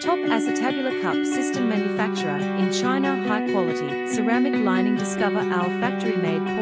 Top as a acetabular cup system manufacturer in China high quality ceramic lining discover our factory made